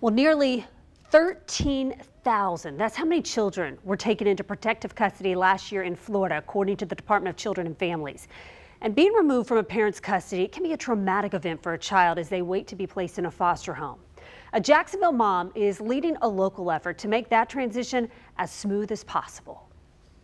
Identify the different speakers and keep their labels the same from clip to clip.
Speaker 1: Well, nearly 13,000. That's how many children were taken into protective custody last year in Florida, according to the Department of Children and Families. And being removed from a parent's custody can be a traumatic event for a child as they wait to be placed in a foster home. A Jacksonville mom is leading a local effort to make that transition as smooth as possible.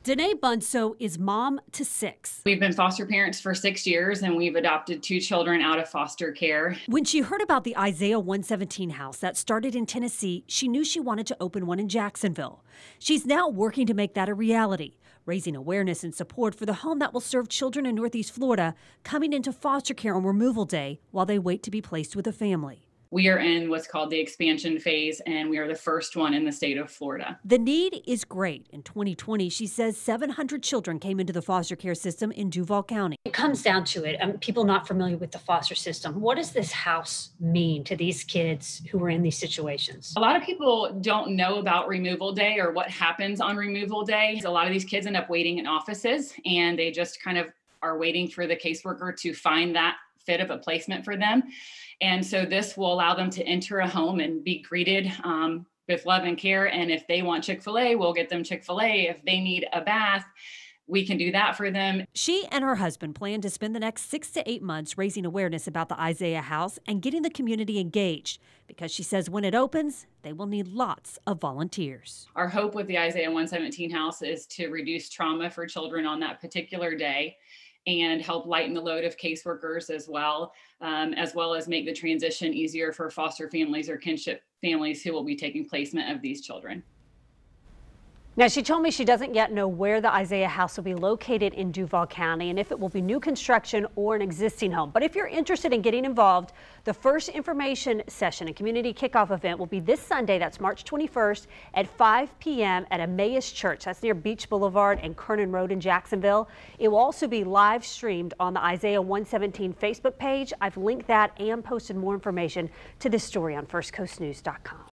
Speaker 1: Danae Bunso is mom to six.
Speaker 2: We've been foster parents for six years and we've adopted two children out of foster care.
Speaker 1: When she heard about the Isaiah 117 house that started in Tennessee, she knew she wanted to open one in Jacksonville. She's now working to make that a reality, raising awareness and support for the home that will serve children in Northeast Florida coming into foster care on removal day while they wait to be placed with a family
Speaker 2: we are in what's called the expansion phase, and we are the first one in the state of Florida.
Speaker 1: The need is great. In 2020, she says 700 children came into the foster care system in Duval County.
Speaker 3: It comes down to it. Um, people not familiar with the foster system. What does this house mean to these kids who are in these situations?
Speaker 2: A lot of people don't know about removal day or what happens on removal day. A lot of these kids end up waiting in offices and they just kind of are waiting for the caseworker to find that fit of a placement for them. And so this will allow them to enter a home and be greeted um, with love and care. And if they want Chick fil A, we'll get them Chick fil A. If they need a bath, we can do that for them.
Speaker 1: She and her husband plan to spend the next six to eight months raising awareness about the Isaiah House and getting the community engaged because she says when it opens, they will need lots of volunteers.
Speaker 2: Our hope with the Isaiah 117 House is to reduce trauma for children on that particular day and help lighten the load of caseworkers as well, um, as well as make the transition easier for foster families or kinship families who will be taking placement of these children.
Speaker 1: Now, she told me she doesn't yet know where the Isaiah house will be located in Duval County and if it will be new construction or an existing home. But if you're interested in getting involved, the first information session and community kickoff event will be this Sunday. That's March 21st at 5 p.m. at Emmaus Church. That's near Beach Boulevard and Kernan Road in Jacksonville. It will also be live streamed on the Isaiah 117 Facebook page. I've linked that and posted more information to this story on firstcoastnews.com.